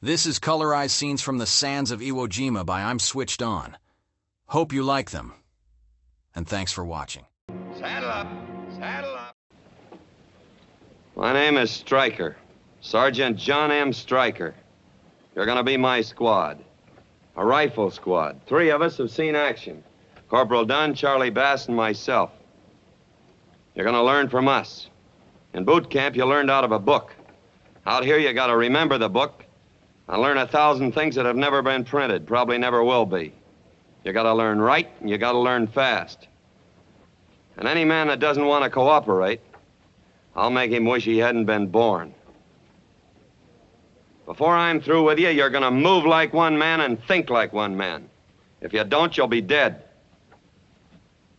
This is colorized scenes from the sands of Iwo Jima by I'm Switched On. Hope you like them. And thanks for watching. Saddle up. Saddle up. My name is Stryker. Sergeant John M. Stryker. You're gonna be my squad. A rifle squad. Three of us have seen action. Corporal Dunn, Charlie Bass, and myself. You're gonna learn from us. In boot camp, you learned out of a book. Out here, you gotta remember the book and learn a thousand things that have never been printed, probably never will be. You gotta learn right, and you gotta learn fast. And any man that doesn't want to cooperate, I'll make him wish he hadn't been born. Before I'm through with you, you're gonna move like one man and think like one man. If you don't, you'll be dead.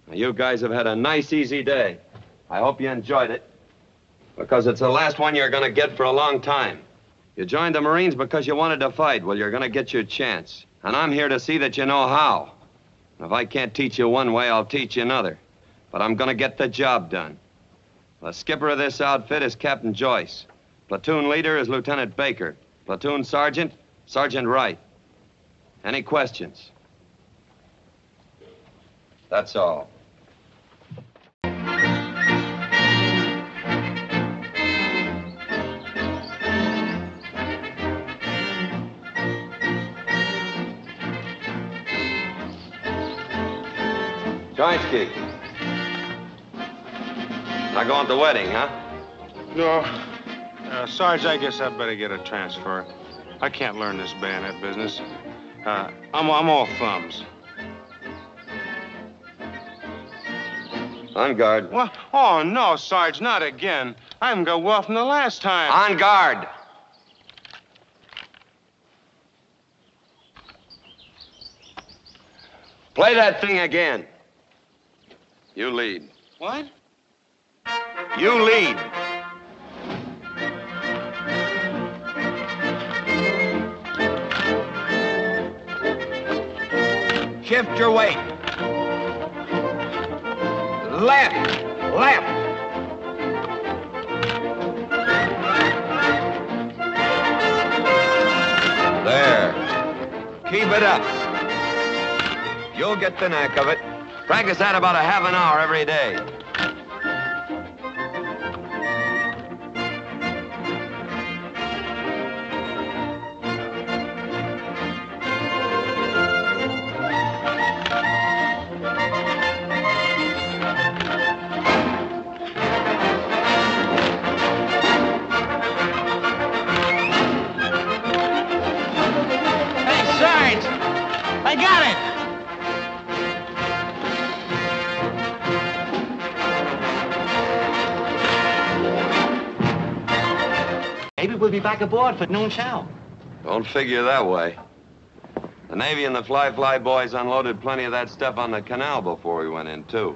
Now, you guys have had a nice, easy day. I hope you enjoyed it, because it's the last one you're gonna get for a long time. You joined the Marines because you wanted to fight. Well, you're gonna get your chance. And I'm here to see that you know how. If I can't teach you one way, I'll teach you another. But I'm gonna get the job done. The skipper of this outfit is Captain Joyce. Platoon leader is Lieutenant Baker. Platoon sergeant, Sergeant Wright. Any questions? That's all. Choynski. Not going to the wedding, huh? No. Uh, Sarge, I guess I'd better get a transfer. I can't learn this bayonet business. Uh, I'm, I'm all thumbs. On guard. What? Oh, no, Sarge, not again. I haven't got well from the last time. On guard. Play that thing again. You lead. What? You lead. Shift your weight. Left. Left. There. Keep it up. You'll get the knack of it. Practice that about a half an hour every day. We'll be back aboard for noon chow. Don't figure that way. The Navy and the Fly Fly boys unloaded plenty of that stuff on the canal before we went in, too.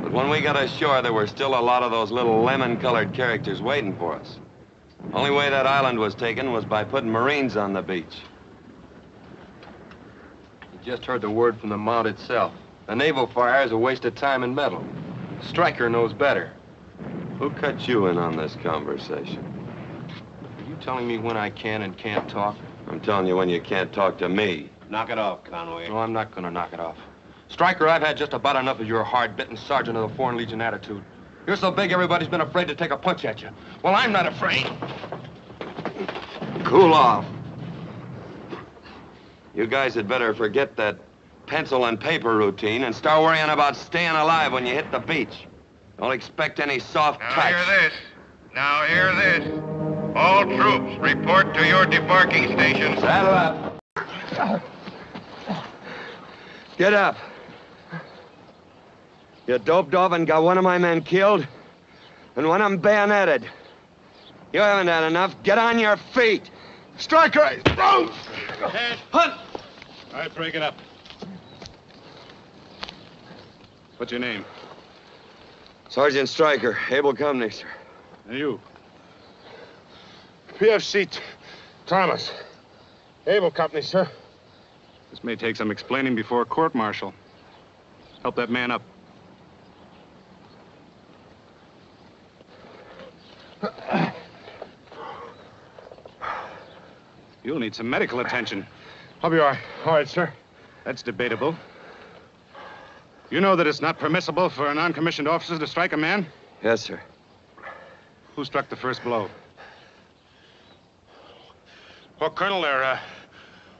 But when we got ashore, there were still a lot of those little lemon-colored characters waiting for us. Only way that island was taken was by putting Marines on the beach. You just heard the word from the Mount itself. A naval fire is a waste of time and metal. Stryker knows better. Who cut you in on this conversation? Are you telling me when I can and can't talk? I'm telling you when you can't talk to me. Knock it off, Conway. No, I'm not gonna knock it off. Stryker, I've had just about enough of your hard-bitten sergeant of the Foreign Legion attitude. You're so big, everybody's been afraid to take a punch at you. Well, I'm not afraid. Cool off. You guys had better forget that pencil and paper routine and start worrying about staying alive when you hit the beach. Don't expect any soft Now touch. hear this. Now hear this. All troops report to your debarking stations. Saddle up. Get up. You doped off and got one of my men killed, and one of them bayoneted. You haven't had enough. Get on your feet. Stryker! Hunt! All right, break it up. What's your name? Sergeant Stryker, Able Company, sir. And you? PFC T- Thomas. Able Company, sir. This may take some explaining before a court martial. Help that man up. You'll need some medical attention. I'll be all right. All right, sir. That's debatable. You know that it's not permissible for a non-commissioned officer to strike a man? Yes, sir. Who struck the first blow? Well, Colonel, there uh,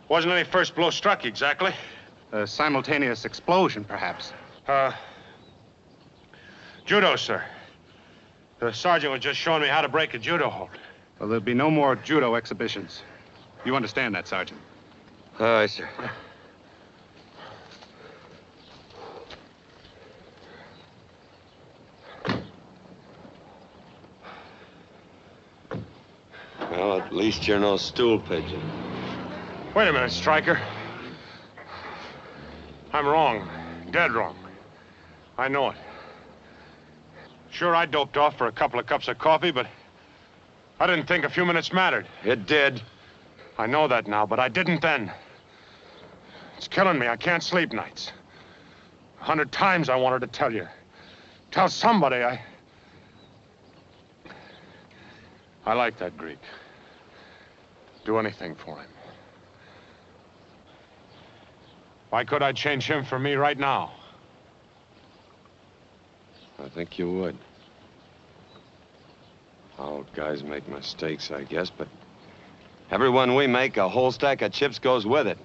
wasn't any first blow struck exactly. A simultaneous explosion, perhaps. Uh, judo, sir. The sergeant was just showing me how to break a judo hold. Well, there'll be no more judo exhibitions. You understand that, Sergeant? Aye, sir. Well, at least you're no stool pigeon. Wait a minute, Stryker. I'm wrong. Dead wrong. I know it. Sure, I doped off for a couple of cups of coffee, but I didn't think a few minutes mattered. It did. I know that now, but I didn't then. It's killing me. I can't sleep nights. A hundred times I wanted to tell you. Tell somebody I... I like that Greek. Do anything for him. Why could I change him for me right now? I think you would. All guys make mistakes, I guess, but every one we make, a whole stack of chips goes with it.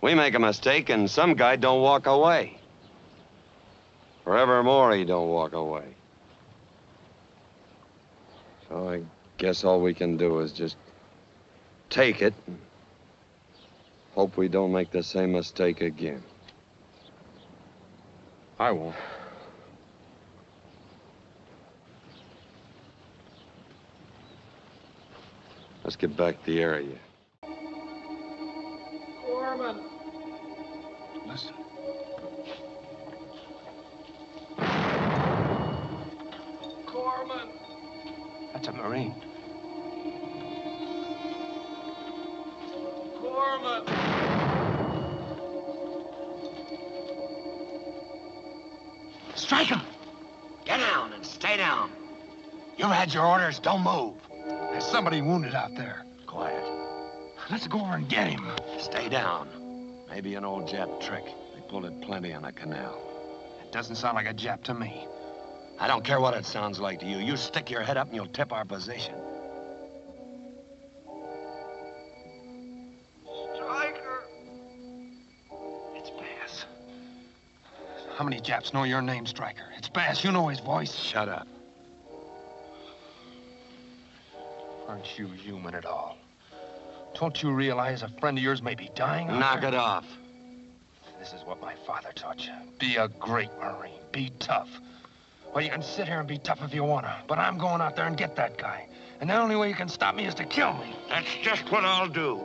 We make a mistake, and some guy don't walk away. Forevermore, he don't walk away. So I guess all we can do is just take it. Hope we don't make the same mistake again. I won't. Let's get back to the area. Corpsman. Listen. Corpsman. That's a Marine. Strike him! Get down and stay down. You've had your orders. Don't move. There's somebody wounded out there. Quiet. Let's go over and get him. Stay down. Maybe an old Jap trick. They pulled it plenty on the canal. It doesn't sound like a Jap to me. I don't care what it sounds like to you. You stick your head up and you'll tip our position. How many Japs know your name, Stryker? It's Bass. You know his voice. Shut up. Aren't you human at all? Don't you realize a friend of yours may be dying? Knock there? it off. This is what my father taught you. Be a great Marine. Be tough. Well, you can sit here and be tough if you wanna, but I'm going out there and get that guy. And the only way you can stop me is to kill me. That's just what I'll do.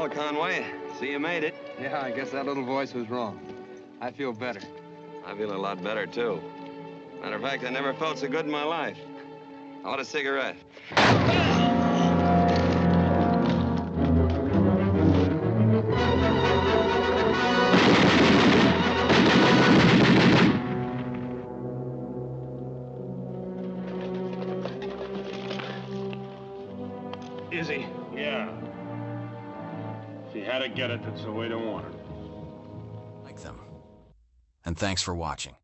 Well, Conway, see you made it. Yeah, I guess that little voice was wrong. I feel better. I feel a lot better, too. Matter of fact, I never felt so good in my life. I want a cigarette. Izzy? Yeah. She had to get it, that's the way to want it. Like them. And thanks for watching.